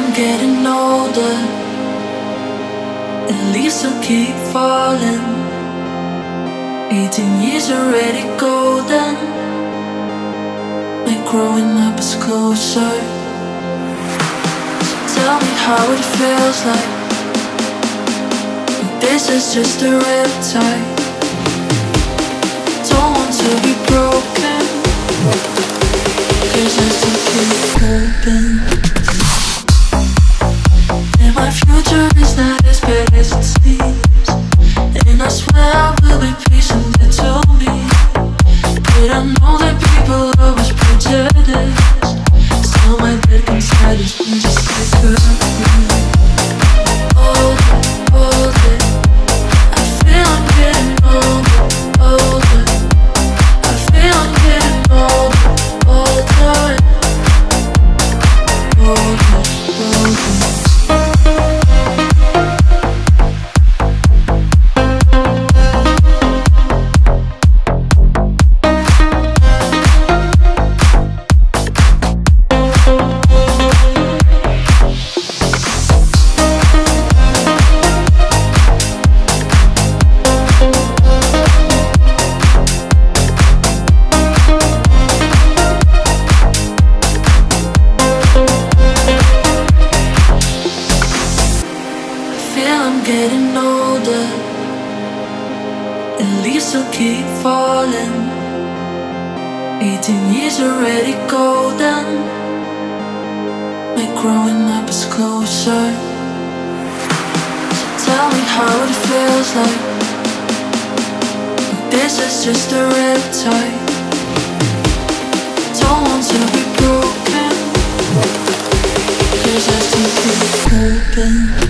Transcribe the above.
I'm getting older. And leaves will keep falling. 18 years already golden. My growing up is closer. So tell me how it feels like. This is just a riptide. Don't want to be broken. Cause I still keep hoping. I know that people always my bed inside just like a getting older. And leaves will keep falling. 18 years already golden. My growing up is closer. So tell me how it feels like. This is just a riptide. Don't want to be broken. Cause I still keep hoping.